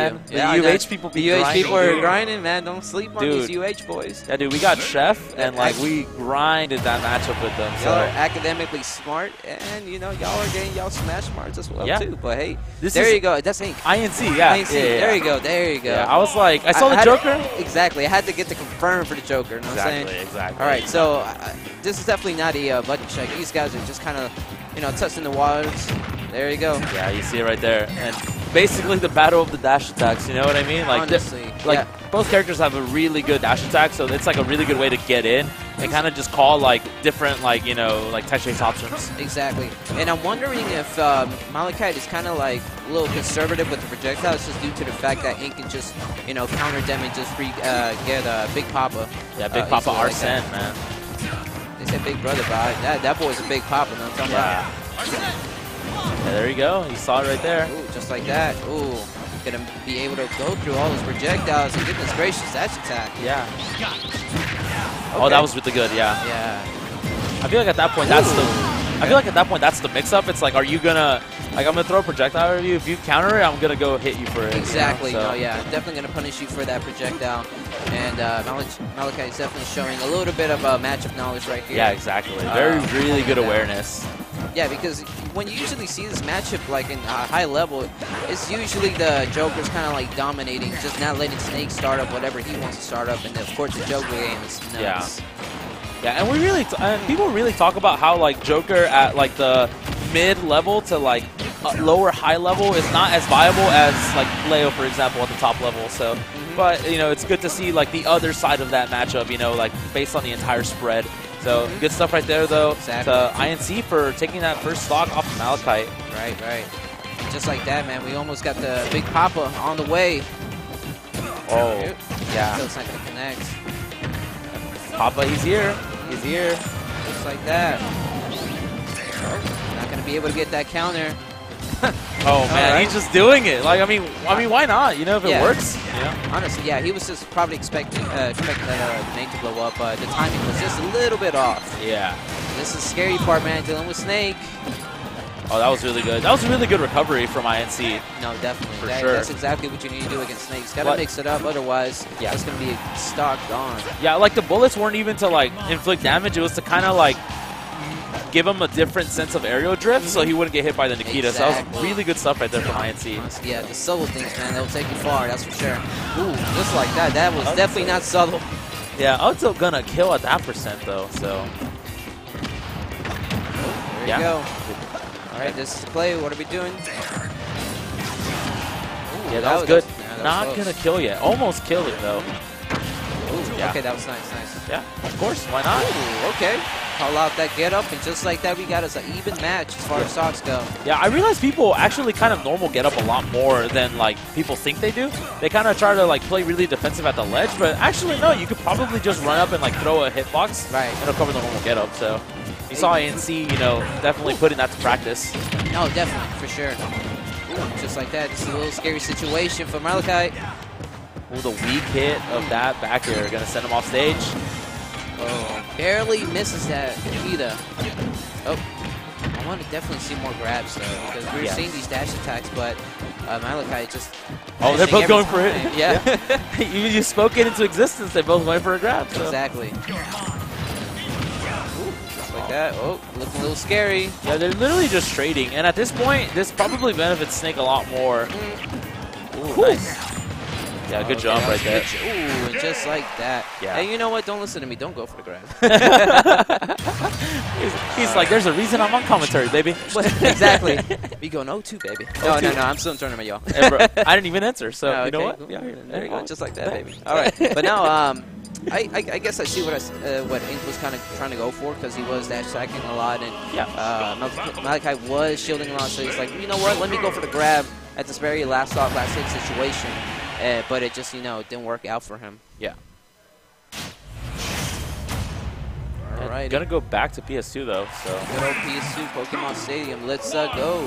Man, the UH know. people the be UH people are dude. grinding, man. Don't sleep on Dude. these UH boys. Yeah, dude, we got Chef, and like we grinded that matchup with them. Y'all are So academically smart, and you know y'all are getting y'all smash smarts as well Yeah. too. But hey, This there is- you go. That's Ink. INC, yeah, INC. yeah, yeah, There you go. There you go. Yeah, I was like, I saw I the had- Joker. Exactly. I had to get the confirm for the Joker. You know what I'm Exactly, saying? exactly. All right, so uh, this is definitely not a uh, budget check. These guys are just kind of, you know, testing the waters. There you go. Yeah, you see it right there, and basically the battle of the dash attacks. You know what I mean? Like, Honestly, like yeah. both characters have a really good dash attack, so it's like a really good way to get in and kind of just call like different like you know like chase options. Exactly. And I'm wondering if um, Malachite is kind of like a little conservative with the projectiles just due to the fact that Ink can just, you know, counter them and just free, uh, get uh, Big Papa. Yeah, Big uh, Papa easily like man. They said Big Brother, but I, that, that boy's a Big Papa. You know what I'm talking Yeah. Yeah. There you go. You saw it right there. Ooh, just like that. Ooh. Gonna be able to go through all those projectiles and goodness gracious, that's attack. Yeah. Oh, that was really good. Yeah. Yeah. I feel like at that point that's the. I feel like at that point that's the mix-up. It's like, are you gonna like I'm gonna throw a projectile at you? If you counter it, I'm gonna go hit you for it. you know? Exactly. So- No, yeah, definitely going to punish you for that projectile. And uh, Malach- Malachi is definitely showing a little bit of uh, matchup knowledge right here. Yeah, exactly. Very, Uh, really good awareness. Yeah, because when you usually see this matchup like in uh, high level, it's usually the Joker's kind of like dominating, just not letting Snake start up whatever he wants to start up, and then, of course the Joker game is nuts. Yeah, and we really, t- and people really talk about how like Joker at like the mid level to like uh, lower high level is not as viable as like Leo, for example, at the top level. So, Mm-hmm. but you know, it's good to see like the other side of that matchup. You know, like based on the entire spread. So good stuff right there, though. Exactly. To INC for taking that first stock off of Malachite. Right, right. Just like that, man. We almost got the Big Papa on the way. Oh, Still, yeah. it's not going to connect. Papa, he's here. He's here. Just like that. Not going to be able to get that counter. Oh man, right. he's just doing it. Like I mean, I mean, why not? You know, if it works. Know. Honestly, yeah, he was just probably expecting uh, expecting that uh, to blow up, but the timing was just a little bit off. Yeah. This is scary part, man. Dealing with Snake. Oh, that was really good. That was a really good recovery from INC. No, definitely. For That- sure. That's exactly what you need to do against Snakes. Got to mix it up, otherwise, Yeah. it's gonna be stock gone. Yeah, like the bullets weren't even to like inflict damage. It was to kind of like give him a different sense of aerial drift, so he wouldn't get hit by the Nikita. So that was really good stuff right there from INC. Yeah, the subtle things, man, they'll take you far. That's for sure. Ooh, just like that. That was definitely not subtle. Yeah, I was gonna kill at that percent though. So There Yeah. you go. All right, this is the play. What are we doing? Ooh, yeah, that was good. yeah, that Not gonna kill yet. Almost killed it though. Ooh, Yeah. Okay, that was nice, nice. Yeah, of course. Why not? Ooh, okay. Call out that get up, and just like that, we got us an even match as far as stocks go. Yeah, I realize people actually kind of normal get up a lot more than like people think they do. They kind of try to like play really defensive at the ledge, but actually no, you could probably just run up and like throw a hitbox, Right. and it'll cover the normal get up. So you saw INC, you know, definitely putting that to practice. No, definitely, for sure. Ooh, just like that. Just a little scary situation for Malachi. Ooh, the weak hit of that back air gonna send him off stage. Oh, barely misses that either. Oh, I want to definitely see more grabs though, because we're Yes. seeing these dash attacks, but uh, Malachi just. Oh, they're both every going for it. time. Yeah, you, you spoke it into existence. They both went for a grab. So. exactly. Ooh, just like that. Oh, looking a little scary. Yeah, they're literally just trading, and at this point, this probably benefits Snake a lot more. Ooh, Whew. nice. Yeah, good Okay, jump right there. good Ooh, and just like that. Yeah. Hey, you know what? Don't listen to me. Don't go for the grab. He's, he's like, there's a reason I'm on commentary, baby. exactly. We go no two, baby. No, no, no. I'm still in tournament, y'all. Hey, bro, I didn't even answer, so Oh, you know what? cool. Yeah, there you go, just like that, baby. All right, but now, um, I, I, I guess I see what I, uh, what Ink was kind of trying to go for because he was dash attacking a lot, and Yeah. uh, Mal- Malachi was shielding a lot, so he's like, you know what? Let me go for the grab at this very last off, last hit situation, uh, but it just you know it didn't work out for him. Yeah. All right, Gonna go back to PS2 though, so good old PS2 Pokemon Stadium. Let's uh, go.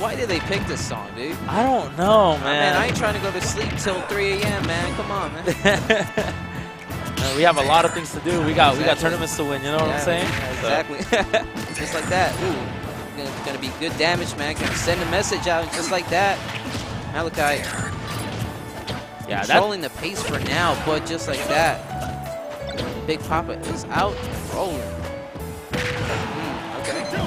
Why did they pick this song, dude? I don't know, Man, man. I ain't trying to go to sleep till 3 a.m., man. Come on, man. No, we have a lot of things to do. We got we got tournaments to win. You know what I'm saying? yeah, So- Exactly. just like that. Ooh. Gonna, gonna be good damage, man. Gonna send a message out just like that. Malachi Yeah, controlling the pace for now, but just like that, Big Papa is out rolling. Mm, okay. So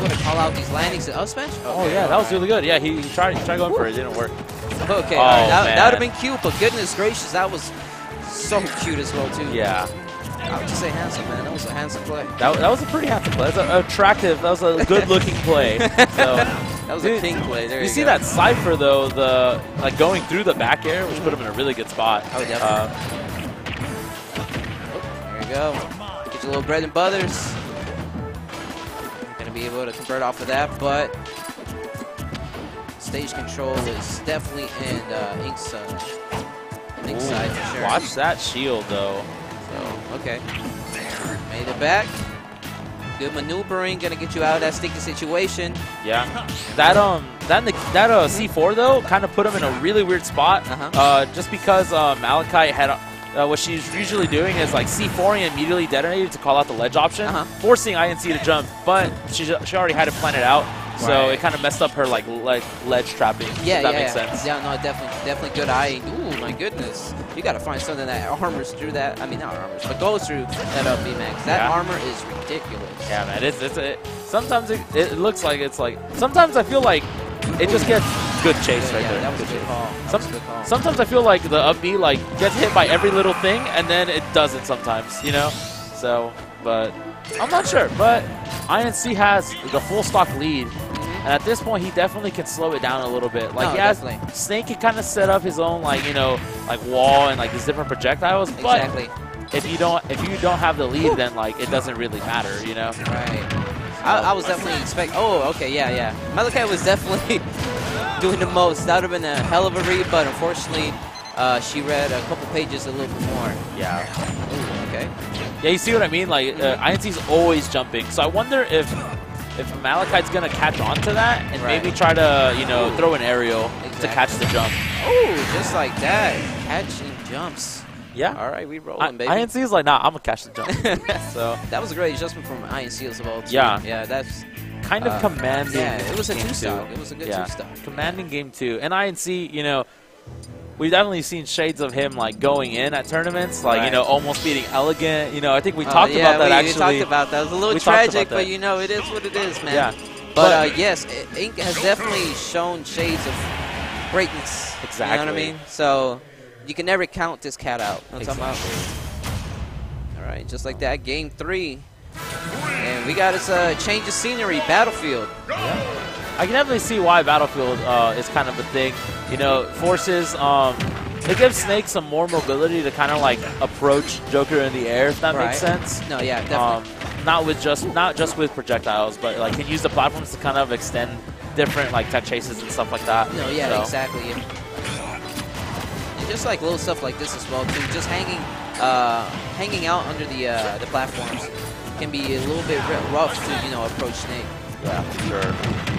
want to call out these landings and up smash? Oh yeah, that was really good. Yeah, he, he tried he tried going for it, it didn't work. Okay, Oh, right, that, that would have been cute, but goodness gracious, that was so cute as well too. Yeah, I would just say handsome, man. That was a handsome play. that, that was a pretty handsome play. That was a, attractive. That was a good looking play. So That was Dude, a king play. There you you, see go. that Cypher though, the like going through the back air, which put him in a really good spot. Oh, definitely. Uh, There you go. Get your little bread and butters. Gonna be able to convert off of that, but stage control is definitely in uh, Ink's, Ink's ooh, side for sure. Watch that shield though. So, okay. Made it back. Good maneuvering, gonna get you out of that sticky situation. Yeah, that um that that uh C4 though kind of put him in a really weird spot. Uh-huh. Uh, just because uh, Malachi had uh, what she's usually doing is like C4 and immediately detonated to call out the ledge option, Uh-huh. forcing INC to jump. But she she already had it planned out, so Right. it kind of messed up her like like ledge trapping. Yeah, that yeah, makes yeah. sense. Yeah, no, definitely, definitely good eye. Ooh, my goodness. You gotta find something that armors through that. I mean, not armors, but goes through that up Max. That Yeah. armor is ridiculous. Yeah, man. It's it's it, sometimes it, it looks like it's like sometimes I feel like it just gets good chase Yeah, right there. that was Good call. That Some- was a good call. Sometimes I feel like the up B like gets hit by every little thing and then it doesn't sometimes, you know? So, but I'm not sure. But INC has the full stock lead. And at this point, he definitely can slow it down a little bit. Like, No, he has, definitely. Snake can kind of set up his own, like, you know, like wall and like his different projectiles. But Exactly. if you don't, if you don't have the lead, then like it doesn't really matter, you know? Right. I, I was definitely expect. Oh, okay, yeah, yeah. Malachi was definitely doing the most. That would have been a hell of a read, but unfortunately, uh, she read a couple pages a little bit more. Yeah. Ooh, okay. Yeah, you see what I mean? Like, uh, INC's always jumping. So I wonder if if Malachite's going to catch on to that and Right. maybe try to, you know, throw an aerial to catch the jump. Oh, just like that. Catching jumps. Yeah. All right, we I, baby. INC is like, nah, I'm going to catch the jump. so that was a great adjustment from INC as well. Too. Yeah. Yeah, that's kind of Uh, commanding. yeah. It was a two stock. two. It was a good yeah. two stock. Commanding game two. And INC, you know, we've definitely seen shades of him like going in at tournaments, like, you know, almost beating Elegant. You know, I think we Uh, talked yeah, about that we, actually. We talked about that. It was a little We tragic, but you know, it is what it is, man. Yeah. But, But- uh, yes, Ink has definitely shown shades of greatness. Exactly. You know what I mean? So you can never count this cat out. You know what I'm talking about? All right, just like that, game three. And we got us a change of scenery, Battlefield. Yeah. I can definitely see why Battlefield uh, is kind of a thing. You know, forces. Um, it gives Snake some more mobility to kind of like approach Joker in the air, if that makes sense. No, yeah, definitely. Um, not with just not just with projectiles, but like can use the platforms to kind of extend different like tech chases and stuff like that. No, yeah, So, exactly. And just like little stuff like this as well too. Just hanging, uh, hanging out under the uh, the platforms can be a little bit rough to you know approach Snake. Yeah, sure.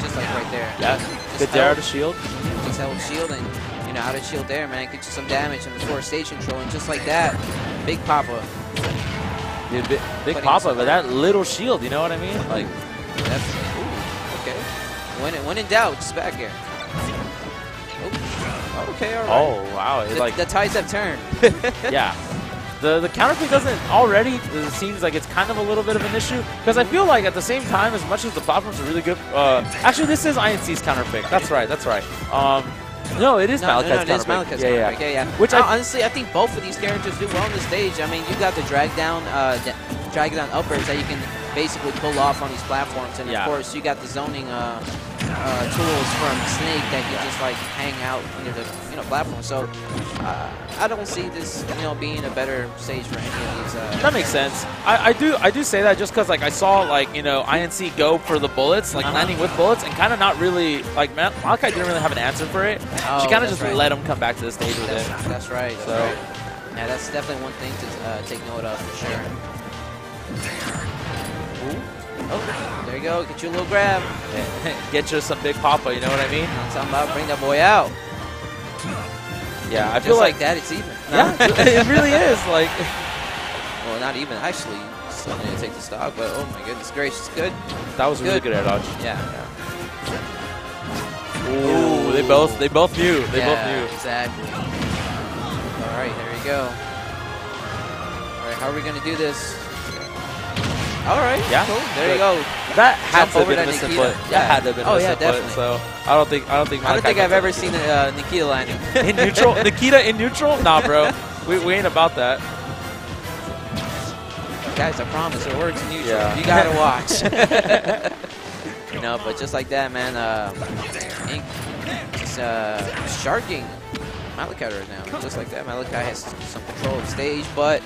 Just like right there. Yeah, Just good dare held- to shield. Just held shield and you know out of shield there, man. Get you some damage and before stage control and just like that, Big Papa. Dude, big, big Papa, but that little shield, you know what I mean? Like, Definitely. Ooh, okay. When in, when in doubt, just back here. Oh, okay, all right. oh wow, it's the, like the tides have turned. yeah. The the counterpick doesn't already it seems like it's kind of a little bit of an issue because I feel like at the same time as much as the platforms are really good. Uh, actually, this is INC's counterpick. That's right. That's right. Um, no, it is No, no, Malachi's no, it is counterpick. Yeah, yeah, yeah, yeah. Which Uh, I honestly, I think both of these characters do well on the stage. I mean, you got the drag down, uh, drag down uppers that you can basically pull off on these platforms, and Yeah. of course you got the zoning uh, uh, tools from Snake that you just like hang out under the you know platform. So uh, I don't see this you know being a better stage for any of these. Uh, That makes sense. I, I do I do say that just because like I saw like you know INC go for the bullets, like Uh-huh. landing with bullets, and kind of not really like Ma- Malachi didn't really have an answer for it. Oh, she kind of just right. let him come back to the stage with that's, it. that's right. That's So- right. Yeah, that's definitely one thing to uh, take note of for sure. Oh, there you go. Get you a little grab. Get you some big papa, you know what I mean? Uh-huh. I'm talking about bring that boy out. Yeah, I Just feel like, like, that, it's even. yeah, it really is like. Well, not even. Actually, still need to take the stock, but oh my goodness gracious, good. That was a really Good. good air dodge. Yeah. Ooh, They both they both knew. They yeah, both knew. Exactly. All right, there you go. All right, how are we gonna do this? All right. Yeah, Cool. There good. you go. That had Jump to have over been a missing Nikita. foot. Yeah. That had to have been a Oh, yeah, missing foot. definitely. So I don't think I don't think I don't think I've ever seen Nikita. uh, Nikita landing. in neutral. Nikita in neutral? Nah, bro. We, we ain't about that. Guys, I promise it works in neutral. Yeah. You gotta watch. you know, but just like that, man. Uh, Ink is uh, sharking Malachi right now. Just like that, Malachi has some control of the stage, but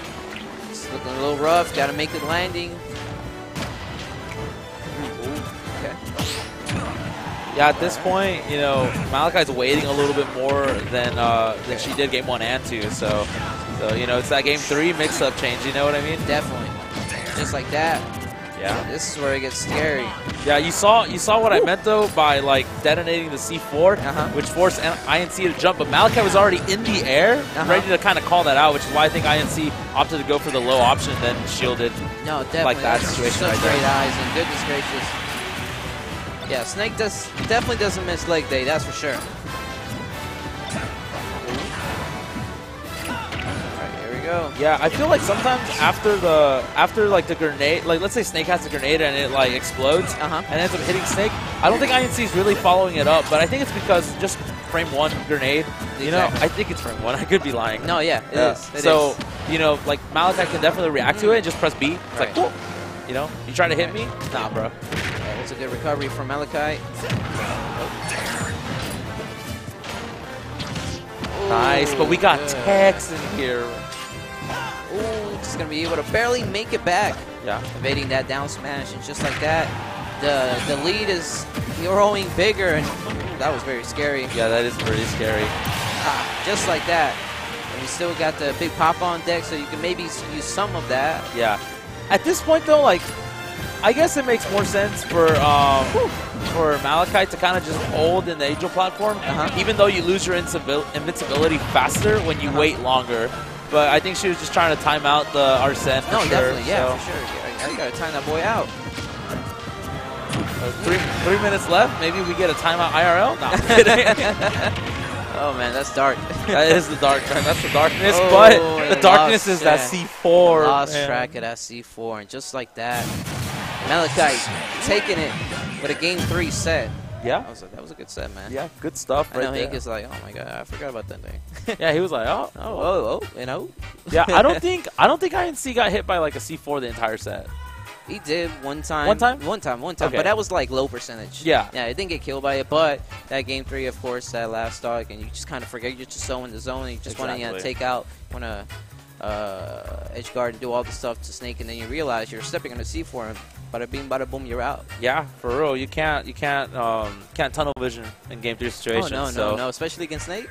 it's looking a little rough. Got to make the landing. Yeah, at this point, you know, Malachi's waiting a little bit more than uh, than she did game one and two. So, so you know, it's that game three mix-up change. You know what I mean? Definitely. Just like that. Yeah. This is where it gets scary. Yeah, you saw you saw what I meant though by like detonating the C4, Uh-huh. which forced INC to jump. But Malachi was already in the air, Uh-huh. ready to kind of call that out, which is why I think INC opted to go for the low option, then shielded. No, definitely. Like that That's situation Such right great there. eyes, and goodness gracious. Yeah, Snake does definitely doesn't miss leg day, that's for sure. Alright, here we go. Yeah, I feel like sometimes after the after like the grenade, like let's say Snake has the grenade and it like explodes Uh-huh. and ends up hitting Snake. I don't think INC is really following it up, but I think it's because just frame one grenade. You know, I think it's frame one. I could be lying. No, yeah, it Yeah. is. It so is. you know, like Malachi can definitely react to it and just press B. It's like, Right. whoop. You know, you try to hit me? Nah, bro. That's a good recovery from Malachi. Nice, but we got. Tex in here. Ooh, just gonna be able to barely make it back. Yeah. Evading that down smash, and just like that, the the lead is growing bigger, and that was very scary. Yeah, that is pretty scary. Ah, just like that. And you still got the big pop on deck, so you can maybe use some of that. Yeah. At this point, though, like, I guess it makes more sense for um, for Malachi to kind of just hold in the Angel platform, Uh-huh. even though you lose your invincibility faster when you Uh-huh. wait longer. But I think she was just trying to time out the Arsene. For No, sure, definitely, yeah, so- for sure. Yeah, I gotta time that boy out. Uh, three three minutes left. Maybe we get a timeout IRL. No. Oh man, that's dark. that is the dark. That's the darkness. Oh, but the darkness lost, is that. C4. Lost man. track of that C4, and just like that, Malachi taking it with a game three set. Yeah. That was a, that was a good set, man. Yeah. Good stuff. I Right know there. Hank is like, oh my god, I forgot about that thing. Yeah, he was like, oh, Oh, oh, oh, you know. yeah. I don't think I don't think INC got hit by like a C4 the entire set. He did one time. One time? One time, one time. Okay. But that was like low percentage. Yeah. Yeah, I didn't get killed by it, but that game three, of course, that last stock, and you just kind of forget you're just so in the zone, and you just want to Exactly. take out, want to uh, edge guard and do all the stuff to Snake, and then you realize you're stepping on the C4, and bada bing, bada boom, you're out. Yeah, for real. You can't you can't um can't tunnel vision in game three situations. no, no, so no, especially against Snake.